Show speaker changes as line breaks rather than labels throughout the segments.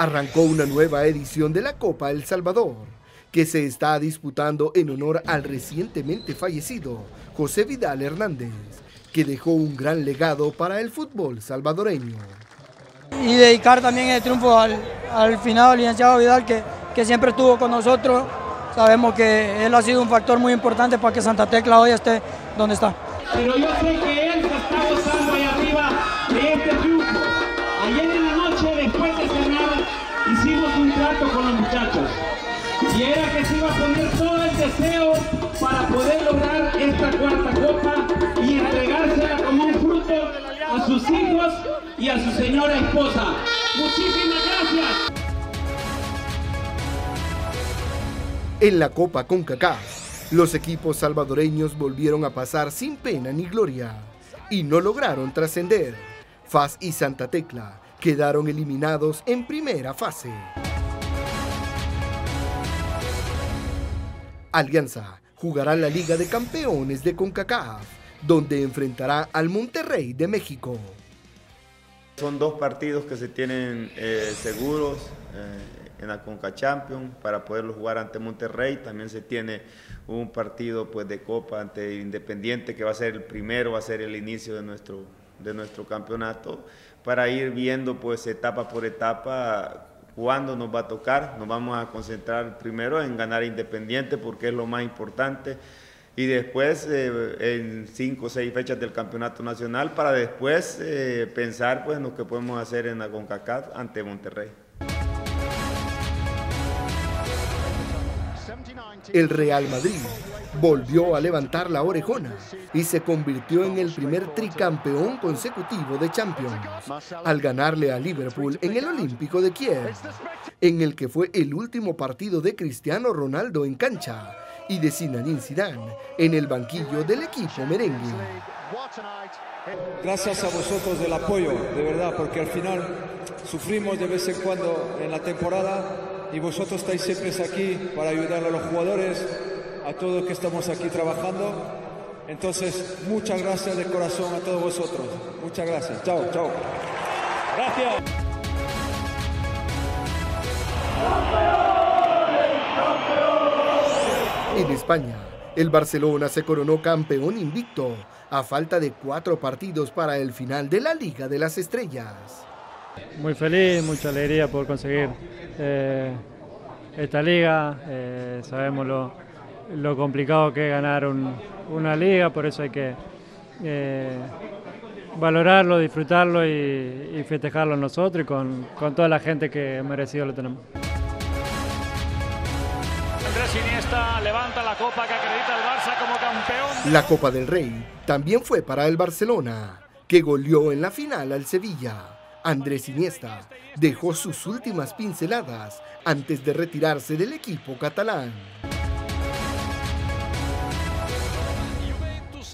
arrancó una nueva edición de la Copa El Salvador, que se está disputando en honor al recientemente fallecido José Vidal Hernández, que dejó un gran legado para el fútbol salvadoreño.
Y dedicar también el triunfo al, al finado licenciado Vidal, que, que siempre estuvo con nosotros. Sabemos que él ha sido un factor muy importante para que Santa Tecla hoy esté donde está.
Pero yo sé que él se está gozando ahí arriba de este triunfo. Era que se iba a poner todo el deseo para poder lograr esta cuarta copa y entregársela como un fruto a sus hijos y a su señora esposa. Muchísimas gracias.
En la Copa CONCACAF, los equipos salvadoreños volvieron a pasar sin pena ni gloria y no lograron trascender. FAS y Santa Tecla quedaron eliminados en primera fase. Alianza jugará la Liga de Campeones de CONCACAF, donde enfrentará al Monterrey de México.
Son dos partidos que se tienen eh, seguros eh, en la Conca Champions para poderlo jugar ante Monterrey. También se tiene un partido pues, de Copa ante Independiente que va a ser el primero, va a ser el inicio de nuestro, de nuestro campeonato, para ir viendo pues etapa por etapa cuándo nos va a tocar. Nos vamos a concentrar primero en ganar Independiente porque es lo más importante y después eh, en cinco o seis fechas del campeonato nacional para después eh, pensar pues, en lo que podemos hacer en la CONCACAF ante Monterrey.
El Real Madrid volvió a levantar la orejona y se convirtió en el primer tricampeón consecutivo de Champions. Al ganarle a Liverpool en el Olímpico de Kiev, en el que fue el último partido de Cristiano Ronaldo en cancha y de Zinedine Zidane en el banquillo del equipo merengue.
Gracias a vosotros del apoyo, de verdad, porque al final sufrimos de vez en cuando en la temporada y vosotros estáis siempre aquí para ayudar a los jugadores, a todos que estamos aquí trabajando. Entonces, muchas gracias de corazón a todos vosotros. Muchas gracias. Chao, chao.
Gracias.
En España, el Barcelona se coronó campeón invicto a falta de cuatro partidos para el final de la Liga de las Estrellas.
Muy feliz, mucha alegría por conseguir eh, esta liga. Eh, sabemos lo, lo, complicado que es ganar un, una liga, por eso hay que eh, valorarlo, disfrutarlo y, y, festejarlo nosotros y con, con toda la gente que merecido lo tenemos.
Andrés Iniesta levanta la copa que acredita al Barça como campeón.
La Copa del Rey también fue para el Barcelona, que goleó en la final al Sevilla. Andrés Iniesta dejó sus últimas pinceladas antes de retirarse del equipo catalán.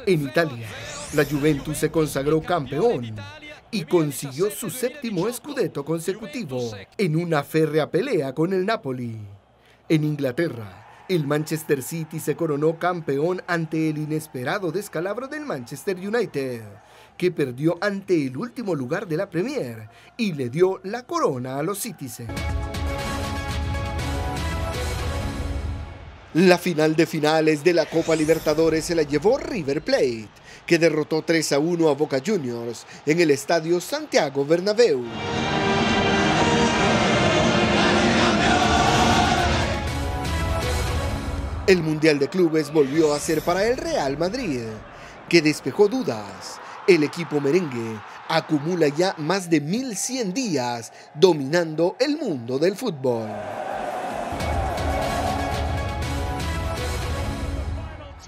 En Italia, la Juventus se consagró campeón y consiguió su séptimo escudeto consecutivo en una férrea pelea con el Napoli. En Inglaterra, el Manchester City se coronó campeón ante el inesperado descalabro del Manchester United, que perdió ante el último lugar de la Premier y le dio la corona a los Citizens. La final de finales de la Copa Libertadores se la llevó River Plate, que derrotó 3 a 1 a Boca Juniors en el estadio Santiago Bernabéu. El Mundial de Clubes volvió a ser para el Real Madrid, que despejó dudas. El equipo merengue acumula ya más de 1100 días dominando el mundo del fútbol.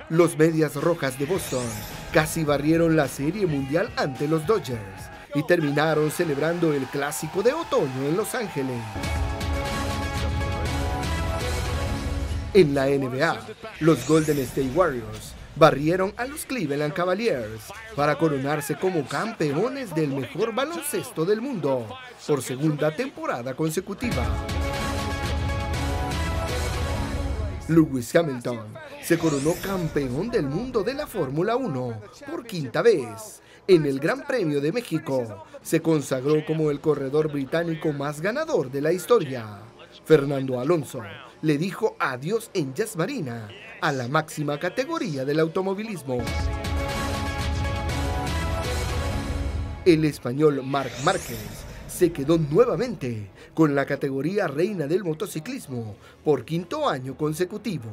Los Medias Rojas de Boston casi barrieron la Serie Mundial ante los Dodgers y terminaron celebrando el Clásico de Otoño en Los Ángeles. En la NBA, los Golden State Warriors barrieron a los Cleveland Cavaliers para coronarse como campeones del mejor baloncesto del mundo por segunda temporada consecutiva. Lewis Hamilton se coronó campeón del mundo de la Fórmula 1 por quinta vez En el Gran Premio de México se consagró como el corredor británico más ganador de la historia. Fernando Alonso le dijo adiós en Jazz Marina a la máxima categoría del automovilismo. El español Marc Márquez se quedó nuevamente con la categoría reina del motociclismo por quinto año consecutivo.